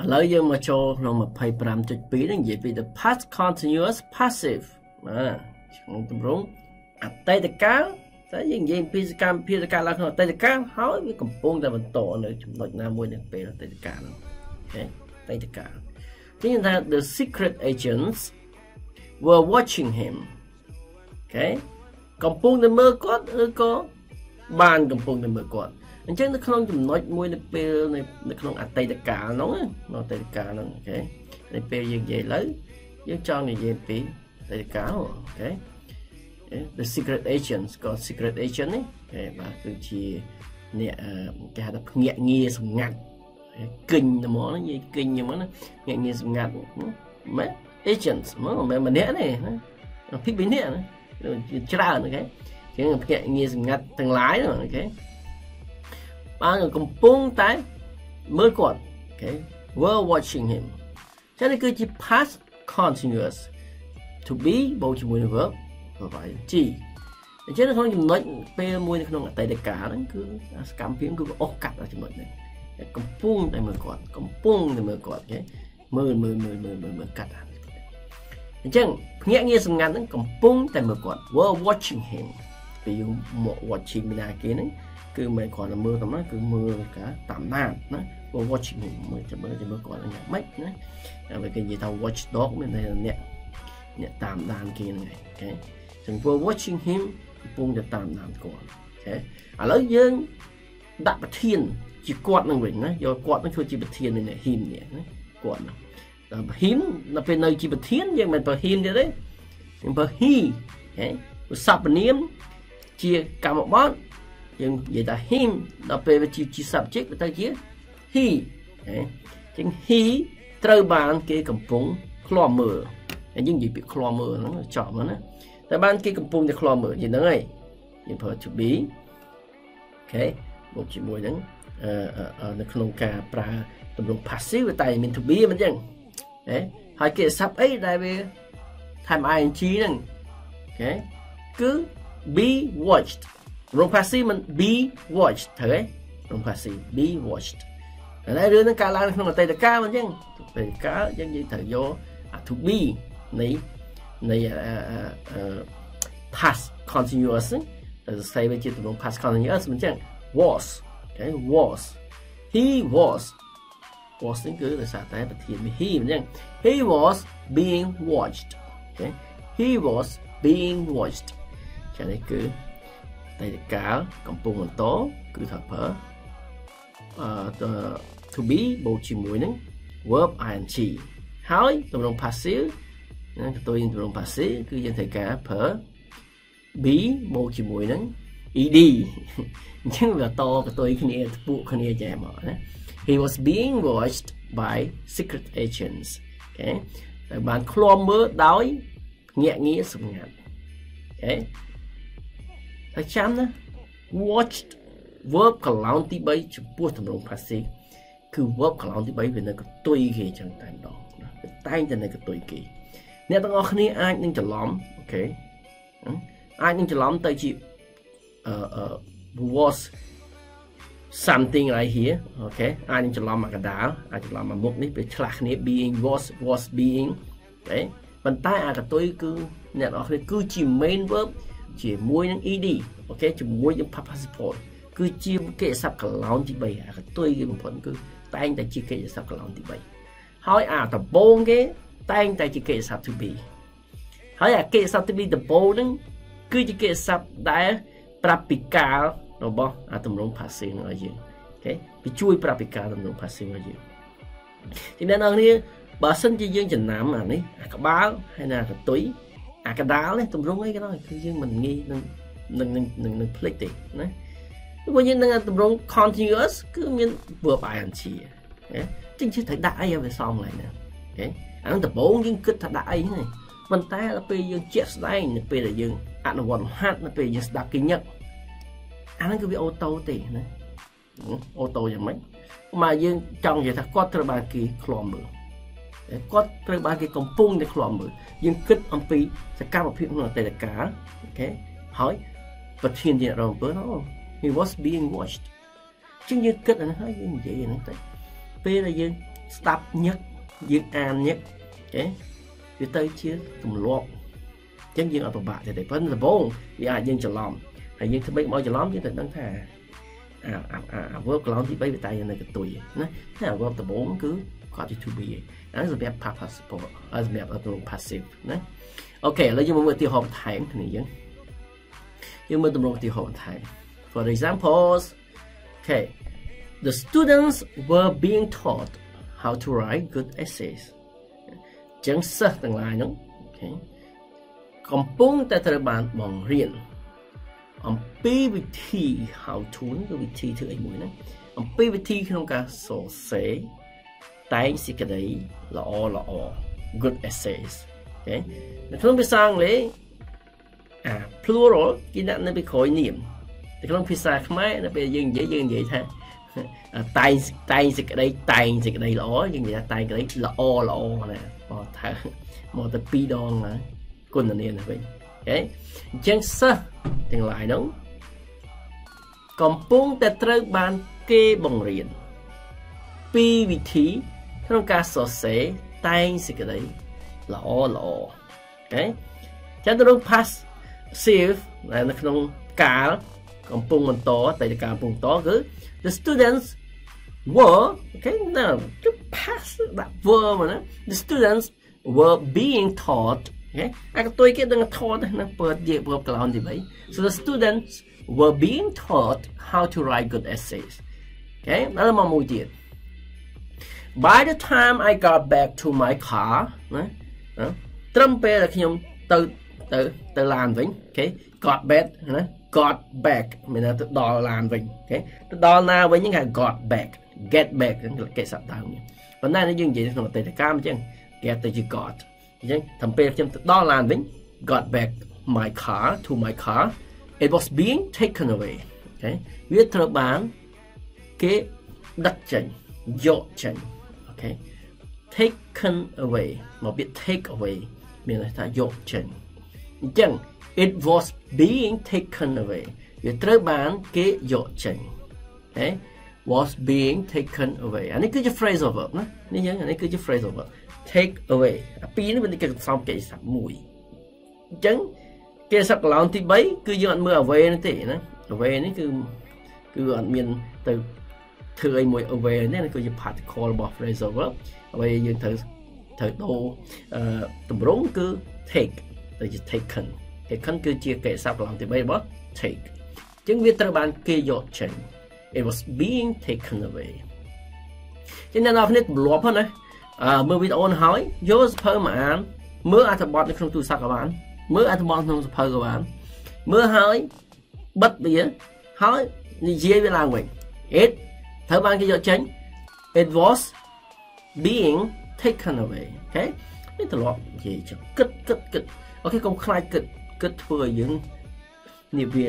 ឥឡូវយើងមកចូលក្នុង25.2នេះនិយាយពី the past continuous passive បាទក្នុងទម្រង់អតីតកាលតែយើងនិយាយពីសកម្មភាពកាលឡើងក្នុងអតីតកាលហើយវាកំពុងតែបន្តនៅចំណុចណាមួយនៅពេលអតីតកាលហ្នឹងអូខេអតីតកាលទីថា the secret agents were watching him អូខេកំពុងតែមើលគាត់ឬក៏ បានកំពុងតែមើលគាត់អញ្ចឹងនៅក្នុងចំណុចមួយនៅពេលនៅក្នុងអតីតកាលហ្នឹងនៅអតីតកាលហ្នឹងអូខេនៅពេលយើងនិយាយឥឡូវយើងចង់និយាយពីអតីតកាលអូខេ the secret agents ក៏ secret agent នេះគេបាទគឺជាអ្នកគេហៅថាភ្នាក់ងារសម្ងាត់គិញតែមកនិយាយគិញហ្មងណាភ្នាក់ងារសម្ងាត់មែន agents ហ្មងមិនមែនម្នាក់ទេណាពីរបីនាក់ណាច្រើនអូខេ ជាងភ្នាក់ងារសម្ងាត់ទាំងឡាយអូខេបានកំពុងតែមើលគាត់អូខេ were watching him ចឹងនេះគឺជា past continuous to be បូកជាមួយនឹង verb verb ing អញ្ចឹងនៅក្នុងចំណុចពេលមួយនៅក្នុងអតីតកាលហ្នឹងគឺសកម្មភាពគឺអស់កាត់ដល់ចំណុចនេះកំពុងតែមើលគាត់កំពុងតែមើលគាត់គេមើលមើលមើលមើលមើលមើលកាត់អញ្ចឹងភ្នាក់ងារសម្ងាត់ហ្នឹងកំពុងតែមើលគាត់ were watching him ពេលយើងមក watching មានណាគេហ្នឹងគឺមិនគ្រាន់តែមើលតែមកគឺមើលការតាមដានណា were watching him មើលចាំមើលចាំមើលគាត់យ៉ាងម៉េចណាហើយគេនិយាយថា watch dog មានន័យថាអ្នកអ្នកតាមដានគេហ្នឹងឯងអូខេចឹង were watching him កំពុងតែតាមដានគាត់អូខេឥឡូវយើងដាក់ប្រធាន ជាគាត់នឹងវិញណាយកគាត់នឹងធ្វើជាប្រធាននៃហ៊ីមនេះណាគាត់ហ្នឹងដល់ហ៊ីមដល់ពេលនៅជាប្រធានយើងមិនបើហ៊ីមទៀតទេយើងបើហ៊ីហេសព្វនាម ជាកម្មបត្តិយើងនិយាយថា him ដល់ពេលវាជាជា subject ទៅជា he ហេចឹង he ត្រូវបានគេកំពុងឃ្លាំមើលហើយយើងនិយាយពីឃ្លាំមើលហ្នឹងចប់ណាតែបានគេកំពុងតែឃ្លាំមើលយ៉ាងហ្នឹងហើយយើងប្រើ to be អូខេបូកជាមួយនឹងអឺនៅក្នុងការប្រើទម្រង់ passive តែមាន to be មិនចឹងហេហើយគេសាប់អីដែលវាថែម ing ហ្នឹងអូខេគឺ be watched រង passive មិន be watched ត្រូវទេរង passive be watched តែរឿងហ្នឹងកើតឡើងក្នុងអតីតកាលមិនចឹងអតីតកាលយើងនិយាយត្រូវយក to be នៃនៃ past continuous តែសរសេរវាជាទម្រង់ past continuous មិនចឹង was okay was he was was នេះគឺដោយសារតែប្រធាន he មិនចឹង he was being watched okay he was being watched ចានេះគឺតេយ្យកាលកំពុងបន្តគឺថាប្រើអឺ to be បូកជាមួយនឹង verb ing ហើយទម្រង់ passive ណាកតុយទម្រង់ passive គឺយើងត្រូវការប្រើ be បូកជាមួយនឹង ed អញ្ចឹងវាតកតុយគ្នាពួកគ្នាចែមកណា he was being watched by secret agents អូខេតែបានឃ្លាំមើលដោយញាក់ងារសម្ងាត់អូខេ ហើយចាំណា watched verb កន្លងទី3ចំពោះទម្រង់ passive គឺ verb កន្លងទី3វានៅកតុយគេចឹងតែម្ដងណាតែងតែនៅកតុយគេអ្នកទាំងអស់គ្នាអាចនឹងច្រឡំ okay អាចនឹងច្រឡំទៅជាអឺ was something right here អូខេអាចនឹងច្រឡំមកកដាលអាចច្រឡំមកមុខនេះពេលឆ្លាស់គ្នា being was was being អូខេប៉ុន្តែអាកតុយគឺអ្នកទាំងអស់គ្នាគឺជា main verb ជាមួយនឹង ed អូខេជាមួយនឹង past participle គឺជាកិច្ចសព្ទកឡោនទី3អាកតុយគេបំផុតគឺតែងតែជាកិច្ចសព្ទកឡោនទី3ហើយអាដំបងគេតែងតែជាកិច្ចសព្ទ to be ហើយអាកិច្ចសព្ទ to be ដំបងហ្នឹងគឺជាកិច្ចសព្ទដែលប្រាប់ពីកាលរបស់អាទម្រង់ passive នឹងឲ្យយើងអូខេវាជួយប្រាប់ពីកាលទម្រង់ passive ឲ្យយើងទីនេះអ្នកនរបើសិនជាយើងចំណាំអានេះអាក្បាលហើយណាកតុយ អាកដាលនេះទម្រង់អីក៏ដោយគឺយើងមិនងាយនឹងនឹងនឹងនឹងភ្លេចទេណាព្រោះយើងនឹងទម្រង់ continuous គឺមាន verb ing ណាចឹងជិះត្រូវដាក់អីឲ្យវាសមឡើងណាអូខេអានឹងដំបូងយើងគិតថាដាក់អីហ្នឹងប៉ុន្តែដល់ពេលយើងជាក់ស្ដែងនៅពេលដែលយើងអនុវត្តមហាត់នៅពេលយើងស្ដាប់គេញឹកអាហ្នឹងគឺវាអូតូទេណាអូតូយ៉ាងម៉េចមកយើងចង់និយាយថាគាត់ត្រូវបានគេឃ្លាំមើល គាត់ត្រូវបានគេកំពុងតែឃ្លាំមើលយើងគិតអំពីសកម្មភាពក្នុងអតីតកាលអូខេហើយប្រធានជារងពើអូ he was being watched ជាងយើងគិតអាហ្នឹងហើយយើងនិយាយអាហ្នឹងទៅពេលដែលយើងស្ដាប់ញឹកយើងអានញឹកអូខេវាទៅជាទម្លាប់អញ្ចឹងយើងអត់ពិបាកទេប៉ុន្តែដំបូងវាអាចយើងច្រឡំហើយយើងធ្វើម៉េចមកច្រឡំយើងត្រូវដឹងថា អាអាអា verb កន្លងទី3វាតែនៅកតុយណាតែ verb ដំបូងគឺគាត់ជា to be អានេះសម្រាប់ past participle សម្រាប់អត់ passive ណាអូខេឥឡូវយើងមកមើលឧទាហរណ៍បន្ថែមគ្នាយើងយើងមើលទម្រង់ឧទាហរណ៍បន្ថែម for examples okay the students were being taught how to write good essays ចឹងសិស្សទាំងឡាយហ្នឹង okay កំពុងតែត្រូវបានបង្រៀន អំពីវិធី how to គឺវិធីធ្វើអីមួយហ្នឹងអំពីវិធីក្នុងការសរសេរតែងសេចក្តីល្អល្អ good essays អូខេនៅក្នុងភាសាអង់គ្លេសអា plural គេដាក់នៅពីក្រោយនាមនៅក្នុងភាសាខ្មែរនៅពេលយើងនិយាយយើងនិយាយថាតែងតែងសេចក្តីតែងសេចក្តីល្អយើងនិយាយថាតែងសេចក្តីល្អល្អណាមកថាមកទៅពីរដងណាគុណនាទៅវិញអូ ខេអញ្ចឹងសិស្សទាំងឡាយនោះកំពុងតែត្រូវបានគេបង្រៀនពីវិធីក្នុងការសរសេរតែងសេចក្តីល្អល្អអូខេចឹងទៅនឹង passive នៅក្នុងកាលកំពុងបន្តតែកាលកំពុងបន្តគឺ the students were okay now to pass that verb ណា the students were being taught okay អាកតុយគេដឹង taught ណាពើជា verb កន្លងទី3 so the students were being taught how to write good essays okay ដល់មកមួយទៀត by the time i got back to my car ណាត្រឹមពេលដែលខ្ញុំទៅទៅទៅឡានវិញអូខេ got back ណា got back មានន័យទៅដល់ឡានវិញអូខេទៅដល់ណាវិញហ្នឹងគេ got back get back ហ្នឹងគេសប្តាហ៍នេះប៉ុន្តែយើងនិយាយក្នុងអតីតកាលអញ្ចឹងគេទៅជា got អញ្ចឹងតាមពេលខ្ញុំទៅដល់ឡានវិញ got back my car to my car it was being taken away អូខេវាត្រូវបានគេដឹកចេញយកចេញអូខេ taken away មកពាក្យ take away មានន័យថាយកចេញអញ្ចឹង it was being taken away វាត្រូវបានគេយកចេញហេ was being taken away អានេះគឺជា phrasal verb ណានេះយើងអានេះគឺជា phrasal verb take away អាពីរនេះវាគេសំកិច្ចសព្ទមួយអញ្ចឹងគេសព្ទកន្លងទី3គឺយើងអត់មើល away នេះទេណា away នេះគឺគឺអត់មានទៅធ្វើអីមួយ away នេះគឺជា particle របស់ phrasal verb អ្វីយើងត្រូវត្រូវដូរតម្រងគឺ take ទៅជា taken taken គឺជាកិច្ចសព្ទកន្លងទី3របស់ take អញ្ចឹងវាត្រូវបានគេយកចេញ it was being taken away ចឹងអ្នកនរគ្នាទម្លាប់ហ្នឹងណាអឺ មើលវីដេអូនេះហើយយកសភៅមកអានមើលអត្ថបទនៅក្នុងទូរស័ព្ទក៏បាន មើលអត្ថបទក្នុងសភៅក៏បាន មើលហើយបិទវាហើយនិយាយវាឡើងវិញ it ត្រូវបានគេយកចេញ it was being taken away អូខេនេះត្រឡប់និយាយចុះគិតគិតគិតអូខេកុំខ្លាចគិតគិតធ្វើឲ្យយើងនេះវា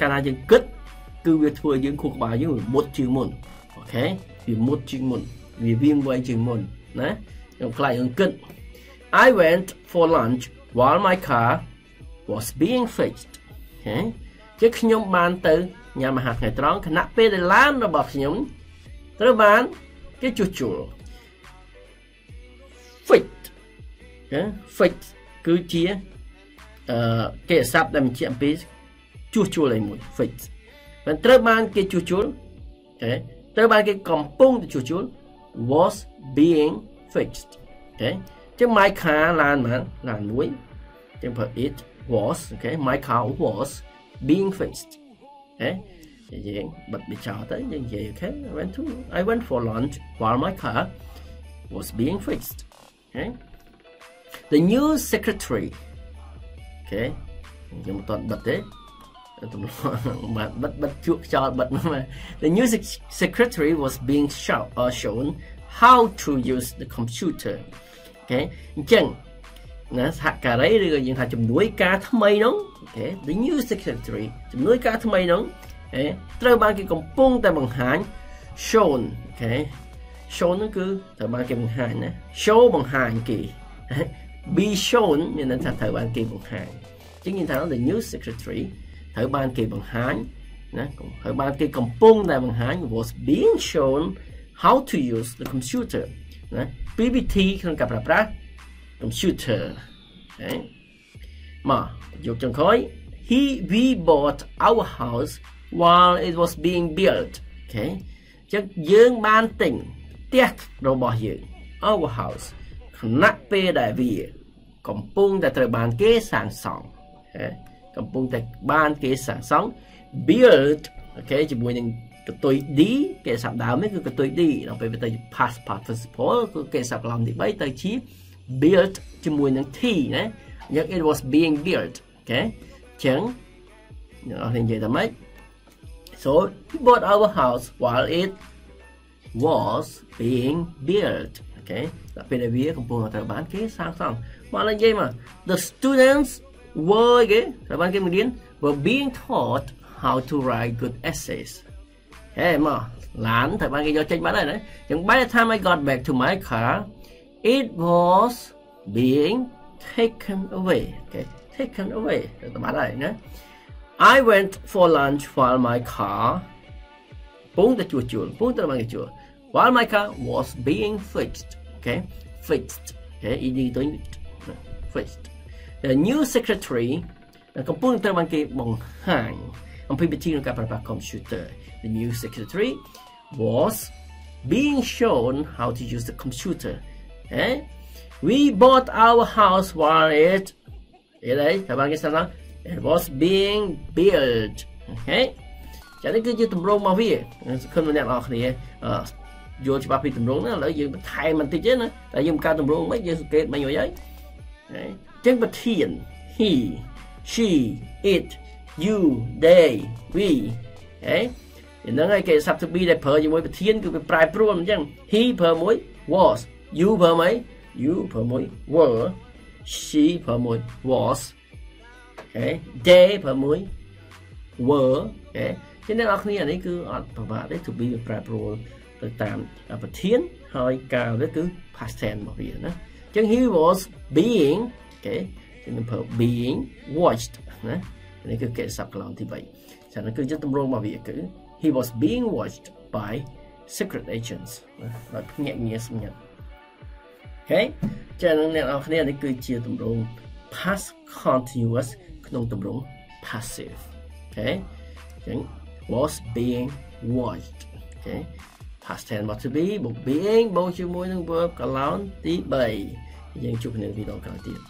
កាលណាយើងគិតគឺវាធ្វើឲ្យយើងខួរក្បាលយើងមុតជាងមុនអូខេវាមុតជាងមុនវាវៀងវែងជាងមុន ណាខ្ញុំខ្លាចយើងគិត I went for lunch while my car was being fixed ហេជាខ្ញុំបានទៅញ៉ាំអាហារថ្ងៃត្រង់ខណៈពេលដែលឡានរបស់ខ្ញុំត្រូវបានគេជួសជុល fix ហ៎ fix គឺជាអឺគេស័ព្ទដែលបញ្ជាក់អំពីជួសជុលអីមួយ fix មិនត្រូវបានគេជួសជុលអូខេត្រូវបានគេកំពុងតែជួសជុល was being fixed អូខេចឹង my car ឡានមកឡានមួយចឹងប្រើ it was អូខេ my car was being fixed អូខេយើងបិទវាចោលទៅយើងនិយាយអូខេ I went to I went for lunch while my car was being fixed okay the new secretary អូខេខ្ញុំមិនតន់បិទទេ ទំបាទបិទបិទជក់ខ្យល់បិទមក The new secretary was being show, uh, shown how to use the computer អូខេអញ្ចឹងណាសហការីឬក៏យើងថាជំនួយការថ្មីនោះអូខេ The new secretary ជំនួយការថ្មីនោះអេត្រូវបានគេកំពុងតែបង្ហាញ shown អូខេ shown នោះគឺត្រូវបានគេបង្ហាញណា show បង្ហាញគេ be shown មានន័យថាត្រូវបានគេបង្ហាញជាងនិយាយថា the new secretary ត្រូវបានគេបង្ហាញណាត្រូវបានគេកំពុងតែបង្ហាញ was being shown how to use the computer ណា PPT ក្នុងការប្រើប្រាស់ computer ណាមកយកចុងក្រោយ he we bought our house while it was being built អូខេចឹងយើងបានទិញផ្ទះរបស់យើង our house ខណៈពេលដែលវា កំពុងតែត្រូវបានគេសាងសង់ កំពុងតែបានគេសាងសង់ build អូខេជាមួយនឹងកតុយ D គេសាប់ដើមនេះគឺកតុយ D ដល់ពេលទៅ past participle គឺគេសាប់ឡំទី3ទៅជា built ជាមួយនឹង T ណាយ៉ាង it was being built អូខេចឹងអ្នកនរនិយាយថាម៉េច so we bought our house while it was being built អូខេដល់ពេលវាកំពុងត្រូវបានគេសាងសង់មកឡើងនិយាយមក the students were គេត្រូវបានគេបង្រៀន were being taught how to write good essays ហេមកឡានត្រូវបានគេយកចេញបាត់ហើយណាចឹង by the time I got back to my car it was being taken away okay taken away ទៅបាត់ហើយណា I went for lunch while my car ពងទៅជួសជុលពងទៅបានគេជួស while my car was being fixed okay fixed okay ed ទៅ fixed the new secretary កំពុងត្រូវបានគេបង្ហាញអំពីវិធីក្នុងការប្រើប្រាស់ computer the new secretary was being shown how to use the computer okay we bought our house while it អីដែរតើបានគេស្ដាប់ it was being built okay ចានេះគឺជាទម្រង់របស់វាសង្ឃឹមអ្នកនរគ្នាយល់ច្បាស់ពីទម្រង់ហ្នឹងឥឡូវយើងបន្ថែមបន្តិចទេណាតែយើងបង្កើតទម្រង់មិនយើងសង្កេតមិនយល់ហើយ ចឹងប្រធាន he she it you they we ហេហ្នឹងហើយគេ sub to be ដែលប្រើជាមួយប្រធានគឺវាប្រែប្រួលអញ្ចឹង he ប្រើមួយ was you ប្រើមួយ you ប្រើមួយ were she ប្រើមួយ was ហេ they ប្រើមួយ were ហេចឹងអ្នកនរគ្នានេះគឺអត់ប្រវត្តិទេ to be វាប្រែប្រួលទៅតាមប្រធានហើយកាលនេះគឺ past tense របស់វាណាចឹង he was being គេចឹងប្រើ being watched ណានេះគឺគេសាប់កន្លងទី3ចា៎គឺជាទម្រង់របស់វាគឺ he was being watched by secret agents ដោយភ្នាក់ងារសម្ងាត់អូខេចា៎អ្នកនរគ្នានេះគឺជាទម្រង់ past continuous ក្នុងទម្រង់ passive អូខេចឹង was being watched អូខេ past tense របស់ to be បូក being បូកជាមួយនឹង verb កន្លងទី3យើងជួបគ្នាវីដេអូក្រោយទៀត